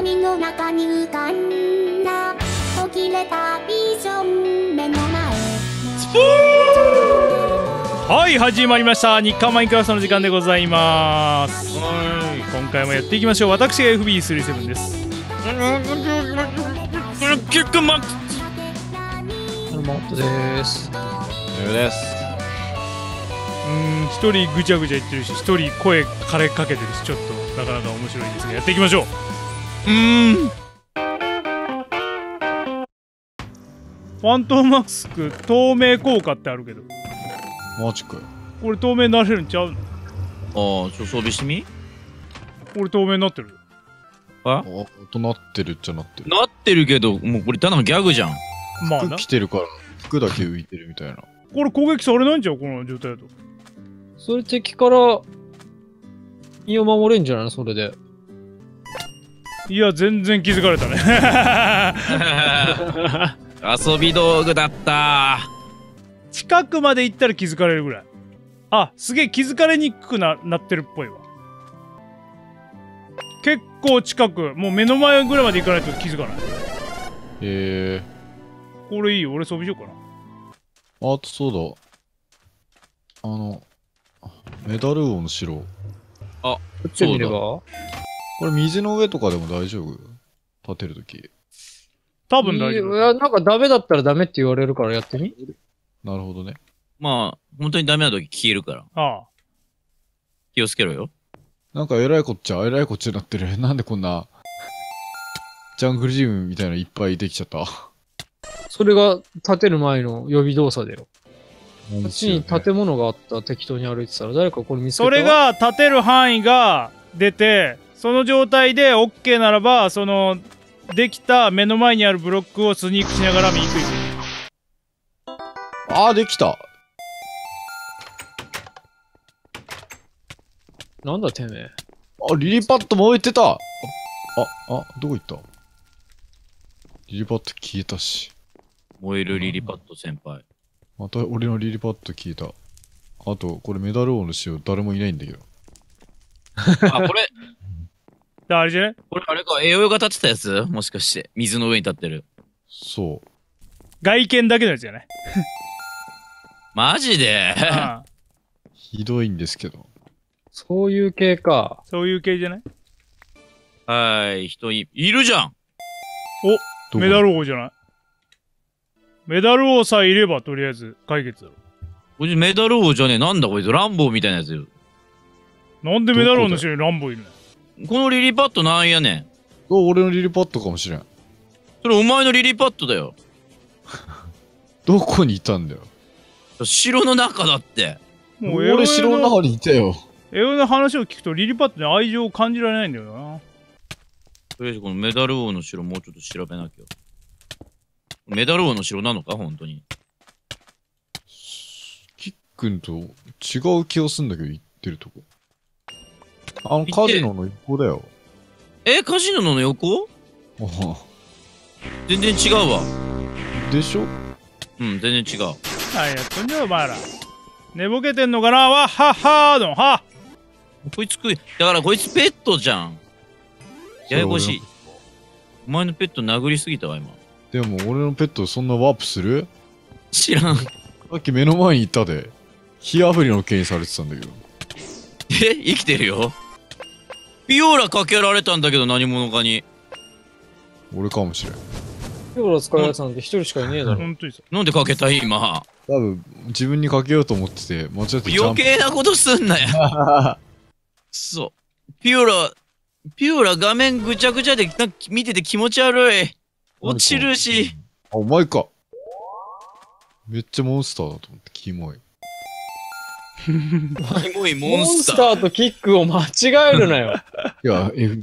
闇の中に浮かんだ。途切れたビジョン目の前はい始まりました。日刊マインクラフトの時間でございます。今回もやっていきましょう。私が FB37 です。キックマックマットです。です。うーん一人ぐちゃぐちゃ言ってるし一人声枯れかけてるしちょっとなかなか面白いですがやっていきましょううーんファントマスク透明効果ってあるけどマジかよ。これ透明になれるんちゃうの？ああ、ちょ、装備してみ？これ透明になってるあ、となってるっちゃなってる。なってるけど、もうこれただのギャグじゃん。まあな服着てるから、服だけ浮いてるみたいな。これ攻撃されないんちゃう？この状態だとそれ敵から身を守れんじゃない？のそれで。いや全然気づかれたね 遊び道具だった。近くまで行ったら気づかれるぐらいあすげえ気づかれにくくななってるっぽいわ結構近くもう目の前ぐらいまで行かないと気づかないへえこれいいよ俺装備しようかなー。あとそうだ。あの、メダル王の城。打ってみれば？これ水の上とかでも大丈夫？立てるとき。多分大丈夫いや、なんかダメだったらダメって言われるからやってみなるほどね。まあ、本当にダメな時消えるから。ああ気をつけろよ。なんかえらいこっちゃ、えらいこっちゃになってる。なんでこんな、ジャングルジムみたいなのいっぱいできちゃった？それが立てる前の予備動作だよ。こっちに建物があった適当に歩いてたら誰かこれ見つけた？それが立てる範囲が出てその状態で OK ならばそのできた目の前にあるブロックをスニークしながら右クイックあー、できたなんだてめえ。あ、リリパッド燃えてたあ、あ、あ、どこ行った？リリパッド消えたし。燃えるリリパッド先輩。また俺のリリパッド消えた。あと、これメダル王の塩誰もいないんだけど。あ、これ、であれじゃねこれあれか、栄養が立ってたやつ？もしかして。水の上に立ってる。そう。外見だけのやつじゃない？マジで？ああひどいんですけど。そういう系か。そういう系じゃない？はい、人い、いるじゃんどこ？メダル王じゃない？メダル王さえいればとりあえず解決だろこれメダル王じゃねえ。なんだこいつ、ランボーみたいなやつよ。なんでメダル王の後ろにランボいるの？よこのリリパッドなんやねん。お俺のリリパッドかもしれん。それお前のリリパッドだよ。どこにいたんだよ。城の中だって。もう俺城のの中にいたよ。エオの話を聞くとリリパッドに愛情を感じられないんだよなとりあえずこのメダル王の城もうちょっと調べなきゃ。メダル王の城なのか？本当に。キックンと違う気がすんだけど、行ってるとこ。あのカジノの一個だよ。え、カジノの横？あは全然違うわ。でしょ？うん、全然違う。何やってんだよお前ら寝ぼけてんのかな？わっはっはーのはこいつ食い、だからこいつペットじゃん。ややこしい。お前のペット殴りすぎたわ、今。でも俺のペットそんなワープする？知らん。さっき目の前にいたで。火あぶりの刑にされてたんだけど。え？生きてるよ。ピオーラかけられたんだけど何者かに。俺かもしれん。ピオラ使うやつなんて一人しかいねえだろ。本当にさなんでかけた今。多分、自分にかけようと思ってて、間違ってジャンプ。余計なことすんなよ。そう。ピオラ、ピオラ画面ぐちゃぐちゃでなんか見てて気持ち悪い。落ちるし。あ、お前か。めっちゃモンスターだと思って、キモい。キモいモモンスンスター。ターとキックを間違えるなよ。いや、F。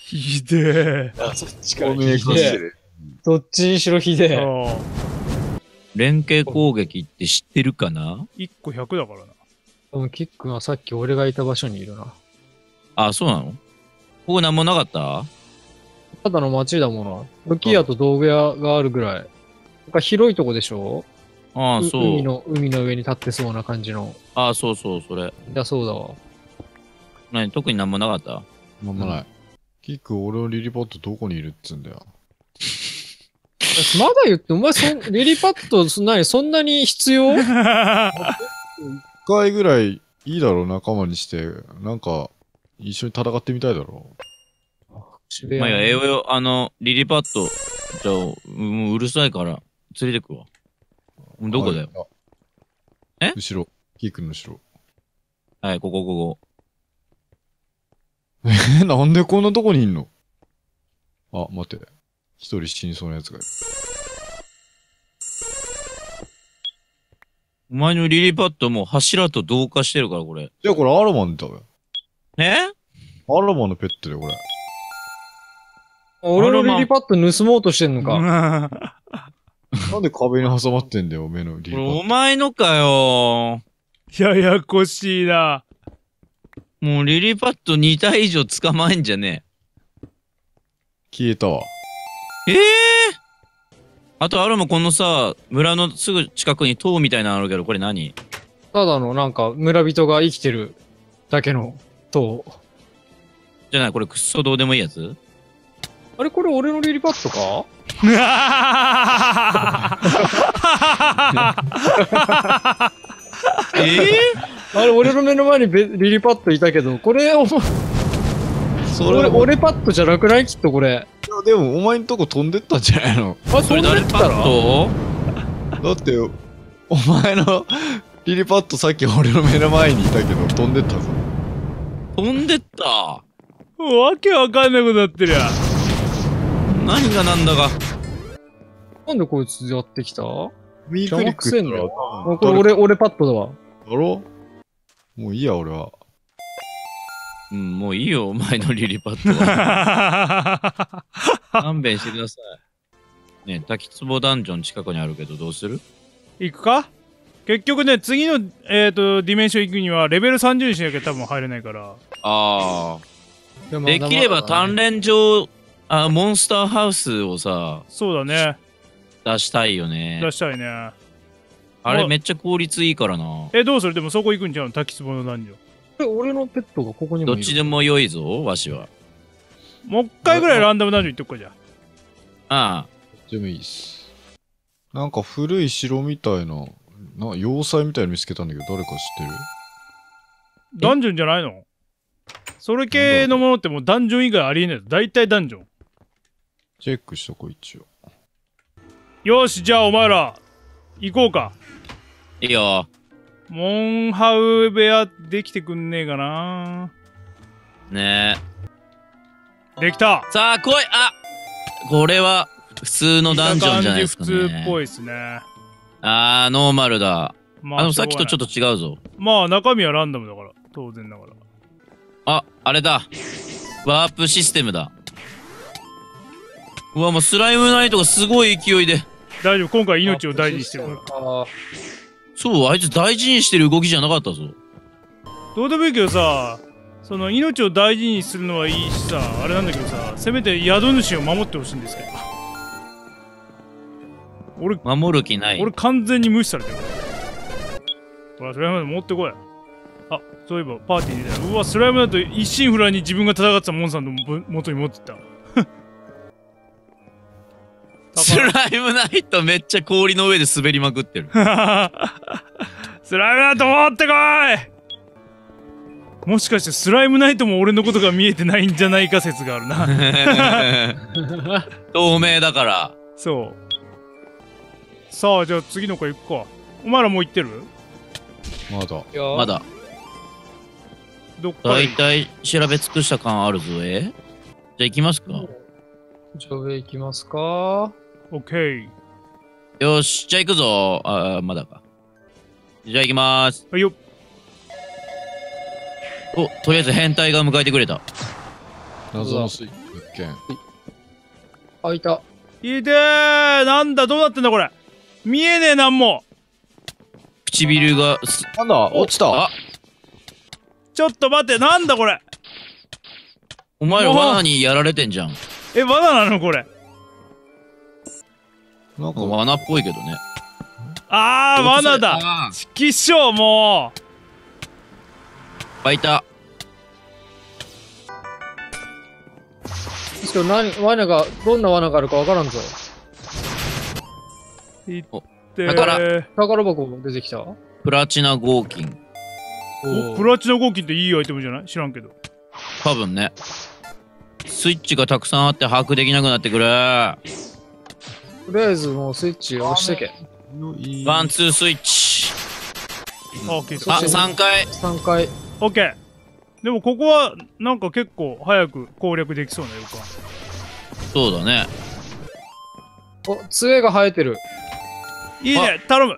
ひでえそっち透明化してる。どっちにしろひでえ。ああ連携攻撃って知ってるかな？1個100だからなでもキックはさっき俺がいた場所にいるな。あ、そうなの？ここなんもなかった？ただの街だもの。武器屋と道具屋があるぐらい。なんか広いとこでしょ？ああ、うそう海。の、海の上に立ってそうな感じの。ああ、そうそう、それ。だそうだわ。何特になんもなかった？なんもない。キック、俺のリリパッドどこにいるっつうんだよ。まだ言って、お前そん、リリパッド、そんなに、そんなに必要？一回ぐらいいいだろう、仲間にして。なんか、一緒に戦ってみたいだろまあいいや、ええよ、あの、リリパッド、じゃあ、もううるさいから、連れてくわ。う。どこだよ？はいえ？後ろ。キックの後ろ。はい、ここ、ここ。え、なんでこんなとこにいんの？あ、待って。一人死にそうなやつがいる。お前のリリパッドもう柱と同化してるから、これ。じゃあこれアロマンだよ。え？アロマンのペットだよ、これ。俺のリリパッド盗もうとしてんのか。なんで壁に挟まってんだよ、おのリリこれパッお前のかよ。ややこしいな。もうリリパッド2体以上捕まえんじゃねド。消えたわ。え。ええあと、あるもこのさ、村のすぐ近くに塔みたいなのあるけど、これ何？ただのなんか村人が生きてるだけの塔。じゃない、これくっそどうでもいいやつ？あれこれ俺のリリパッドか？ええあれ俺の目の前にベリリパッドいたけど、これお前、それ俺、俺パッドじゃなくない？きっとこれ。いやでも、お前んとこ飛んでったんじゃないの？あ、それ誰パッド？だって、お前のリリパッドさっき俺の目の前にいたけど、飛んでったぞ。飛んでった？わけわかんないことなってるやん。何がなんだか。なんでこいつやってきた？あ、右クリックしたら邪多分これ俺、俺パッドだわ。だろ？もういいや、俺は。うん、もういいよ、お前のリリパッドは。勘弁してください。ねえ滝壺ダンジョン近くにあるけど、どうする？行くか？結局ね、次の、えっ、と、ディメンション行くには、レベル30にしなきゃ多分入れないから。ああ。でもできれば鍛錬場、あ、モンスターハウスをさ、そうだね。出したいよね出。したいね。あれめっちゃ効率いいからな。え、どうする？でもそこ行くんちゃうの？滝壺の男女。これ俺のペットがここにもいる。どっちでも良いぞ、わしは。もう一回ぐらいランダム男女行っとくかじゃあ。あでもいいっす。なんか古い城みたいな、な、要塞みたいの見つけたんだけど、誰か知ってる？ダンジョンじゃないの？それ系のものってもうダンジョン以外ありえないぞ。大体ダンジョン。チェックしとこう、一応。よし、じゃあお前ら、行こうか。いいよ。モンハウ部屋できてくんねえかなねできたえ。さあ、来いあこれは、普通のダンジョンじゃないですかね。普通っぽいですね。あー、ノーマルだ。まあ、でもさっきとちょっと。と違うぞ。まあ中身はランダムだから。当然ながら。あ、あれだ。ワープシステムだ。うわ、もうスライムナイトがすごい勢いで。大丈夫、今回命を大事にしてるから。あそう、あいつ大事にしてる動きじゃなかったぞ。どうでもいいけどさ、その命を大事にするのはいいしさ、あれなんだけどさ、せめて宿主を守ってほしいんですけど。俺、守る気ない。俺完全に無視されてる。ほら、スライム持ってこい。あ、そういえばパーティーに出た。うわ、スライムナイト一心不乱に自分が戦ってたモンさんのも元に持ってった。ライムナイトめっちゃ氷の上で滑りまくってる。スライムナイト持ってこいもしかしてスライムナイトも俺のことが見えてないんじゃないか説があるな。透明だから。そう。さあ、じゃあ次の子行くか。お前らもう行ってる？まだ。まだ。どっからだい行くたい調べ尽くした感あるぞ、え？じゃあ行きますか。じゃあ上行きますか。オッケー。よし、じゃあ行くぞ。あー、まだか。じゃあ行きまーす。はいよ。お、とりあえず変態が迎えてくれた。謎のスイッチ発見。あ、いた。いてーなんだどうなってんだこれ見えねえなんも唇がす、なんだ落ちたあ、ちょっと待ってなんだこれお前ら罠にやられてんじゃん。え、罠なのこれなんか、罠っぽいけどね。あー、罠だあーチキショーもあいた。今日何、罠が、どんな罠があるかわからんぞ。行おって宝宝箱も出てきた？おプラチナ合金。おプラチナ合金っていいアイテムじゃない？知らんけど。多分ね。スイッチがたくさんあって把握できなくなってくる。ワとりあえずもうスイッチ押してけ。ン、ツー、スイッチ。あ、消えた。あ、3回。3回。オッケー。でもここはなんか結構早く攻略できそうな予感。そうだね。お、杖が生えてる。いいね、頼む。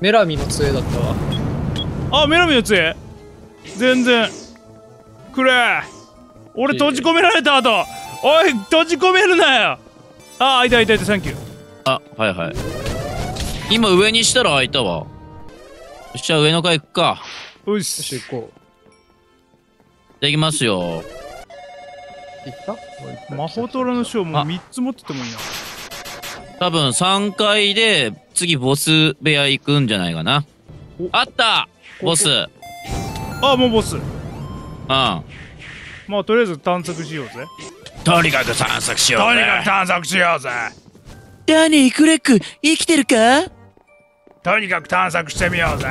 メラミの杖だったわ。あ、メラミの杖？全然。くれ俺閉じ込められた後おい閉じ込めるなよあ、開いた開いた開いた、サンキュー。あ、はいはい。今上にしたら開いたわ。よっしゃ、上の階行くか。よよし、し。行こできますよ。う。行った魔法虎の章もうあ3つ持っててもいいな。多分3階で次ボス部屋行くんじゃないかなお。あったボス。うん。あ、もうボス。まあ、とりあえず探索しようぜ。とにかく探索しようとにかく探索しようぜ。ダニー、クレック、生きてるか？とにかく探索してみようぜ。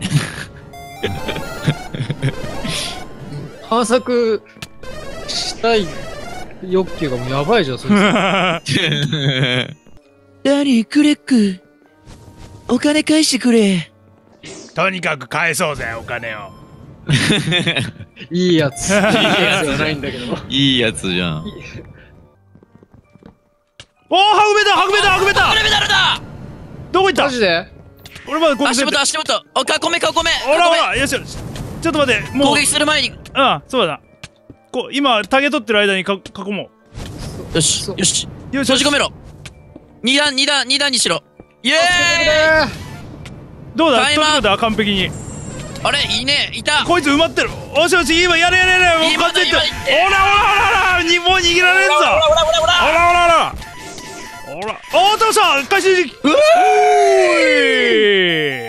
探索したい欲求がもうやばいじゃん、それ。ダニー、クレック、お金返してくれ。とにかく返そうぜ、お金を。いいやつ。いいやつじゃないんだけど。いいやつじゃん。おー、はぐめたはぐめたはぐめたレベダルだどこ行った？マジで？俺まだここ足元、足元。お、囲め、囲め。ほらほら、よしよし。ちょっと待って、もう、攻撃する前に。うん、そうだな。こう、今、タゲ取ってる間にか囲もよしよし。う。よし、閉じ込めろ。二段、二段、二段にしろ。イエーイどうだ？タイマーどうだ？完璧に。あれ、いいね、いた。こいつ埋まってる。おしよし、今、やれやれやれ。もう今だ完全に。今だほらほらほらほら、にもう逃げられんぞ。ほらほらほら。ほら。ほら。おー、どうした回収時期。うー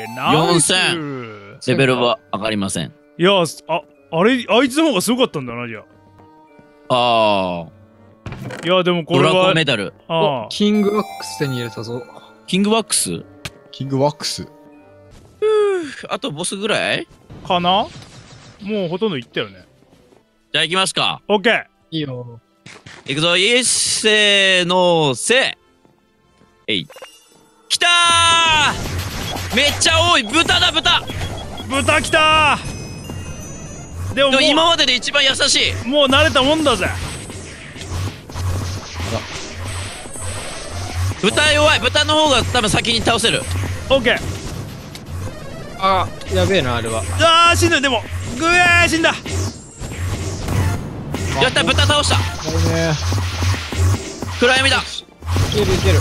いナイスレベルは上がりません。いや、あ、あれ、あいつの方がすごかったんだな、じゃあ。あいや、でもこれは、ゴンメダル。あキングワックス手に入れたぞ。キングワックス？キングワックス。あとボスぐらい？かな？もうほとんどいったよね。じゃあ行きますか。オッケー。いいよ。行くぞ、イエスせーの、せえい。きたー！めっちゃ多い！豚だ豚。豚きたー！でももうでも今までで一番優しい。もう慣れたもんだぜ。豚弱い。豚の方が多分先に倒せる。オッケーあ、やべえな、あれは。あー死ぬでも。ぐえー死んだ。やった豚倒した。暗闇だ。いけるいける。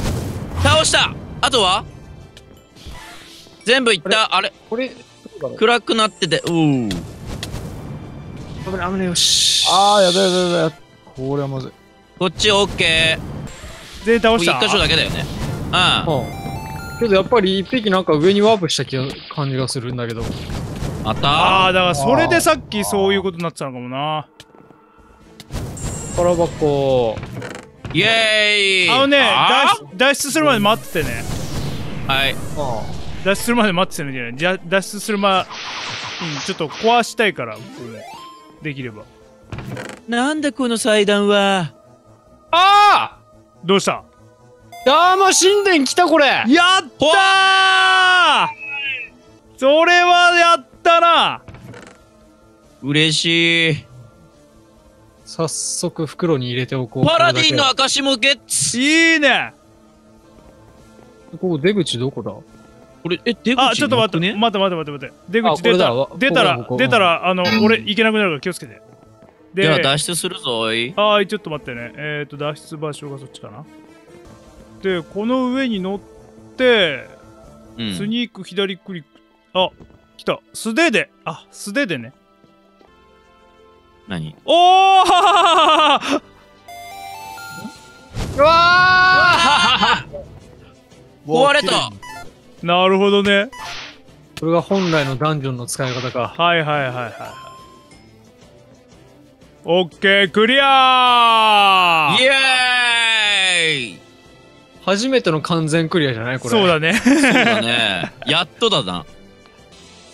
倒した。あとは？全部いった。あれ？これ、暗くなってて。うー。危ない危ないよし。あー、やだやだやだ。これはまずい。こっちオッケ全員倒した。箇所だけだよね。うん。う。ん。けどやっぱり一匹なんか上にワープした気が感じがするんだけど。あった。ああだからそれでさっきそういうことになってたのかもな。宝箱。イエーイ。あのねあ脱出脱出するまで待っててね。ーはい。あ脱出するまで待っててねじゃないじゃ脱出するまうんちょっと壊したいから僕もで。きれば。なんだこの祭壇は。あどうした？ダーマ神殿来たこれ。やったー！それはやったな！嬉しい。早速袋に入れておこう。パラディンのこ証もゲッツ！いいね！ここ出口どこだ？これえ出口あちょっと待って。ね待って待って待って待って。出あ口出た出たら出たらあの俺行けなくなるから気をつけて。ででは脱出するぞい。はーい、ちょっと待ってね。えっ、ー、と、脱出場所がそっちかな。で、この上に乗って、うんスニーク左クリック。あ、来た。素手で。あ、素手でね。何？おーうわ壊れたなるほどね。これが本来のダンジョンの使い方か。はいはいはいはいはオッケークリアーイエーイ初めての完全クリアじゃない？これ。そうだねそうだね。やっとだな。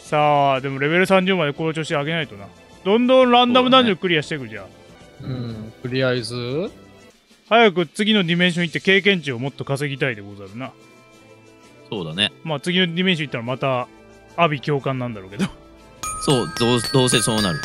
さあでもレベル30までこの調子上げないとなどんどんランダムダンジョンクリアしていくじゃん、うん。とりあえず、早く次のディメンション行って経験値をもっと稼ぎたいでござるなそうだね。まあ次のディメンション行ったらまた阿鼻叫喚なんだろうけどそう、どうどうせそうなる。